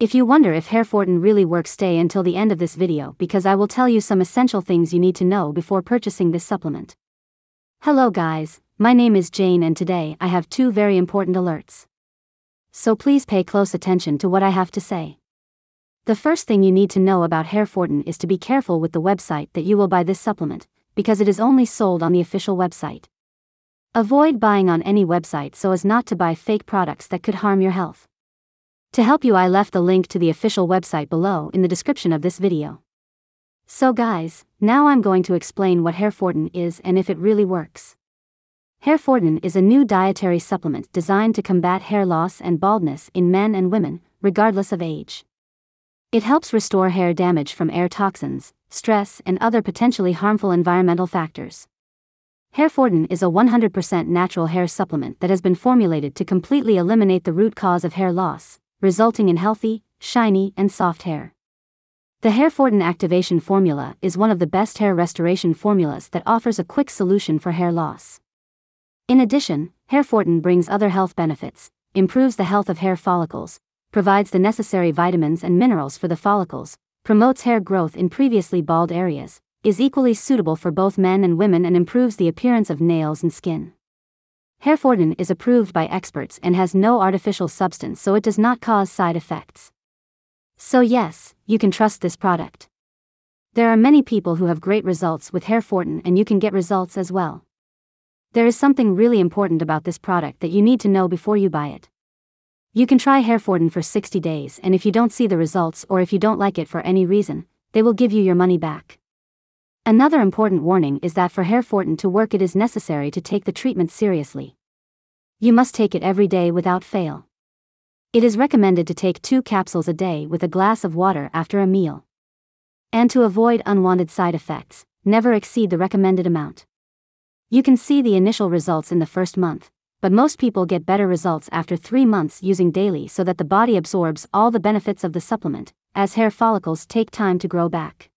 If you wonder if Hairfortin really works stay until the end of this video because I will tell you some essential things you need to know before purchasing this supplement. Hello guys, my name is Jane and today I have two very important alerts. So please pay close attention to what I have to say. The first thing you need to know about Hairfortin is to be careful with the website that you will buy this supplement, because it is only sold on the official website. Avoid buying on any website so as not to buy fake products that could harm your health. To help you I left the link to the official website below in the description of this video. So guys, now I'm going to explain what Hairfortin is and if it really works. Hairfortin is a new dietary supplement designed to combat hair loss and baldness in men and women, regardless of age. It helps restore hair damage from air toxins, stress, and other potentially harmful environmental factors. Hairfortin is a 100% natural hair supplement that has been formulated to completely eliminate the root cause of hair loss, resulting in healthy, shiny, and soft hair. The Hair Hairfortin Activation Formula is one of the best hair restoration formulas that offers a quick solution for hair loss. In addition, Hair Hairfortin brings other health benefits, improves the health of hair follicles, provides the necessary vitamins and minerals for the follicles, promotes hair growth in previously bald areas, is equally suitable for both men and women and improves the appearance of nails and skin. Hairfortin is approved by experts and has no artificial substance so it does not cause side effects. So yes, you can trust this product. There are many people who have great results with Hairfortin and you can get results as well. There is something really important about this product that you need to know before you buy it. You can try Hairfortin for 60 days and if you don't see the results or if you don't like it for any reason, they will give you your money back. Another important warning is that for Hairfortin to work it is necessary to take the treatment seriously. You must take it every day without fail. It is recommended to take two capsules a day with a glass of water after a meal. And to avoid unwanted side effects, never exceed the recommended amount. You can see the initial results in the first month, but most people get better results after three months using daily so that the body absorbs all the benefits of the supplement, as hair follicles take time to grow back.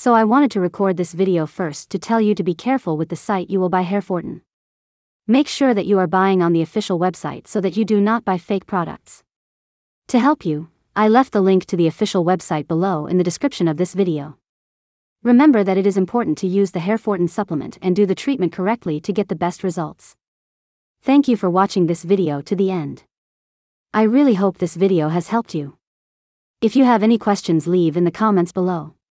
So I wanted to record this video first to tell you to be careful with the site you will buy Hairfortin. Make sure that you are buying on the official website so that you do not buy fake products. To help you, I left the link to the official website below in the description of this video. Remember that it is important to use the Hairfortin supplement and do the treatment correctly to get the best results. Thank you for watching this video to the end. I really hope this video has helped you. If you have any questions leave in the comments below.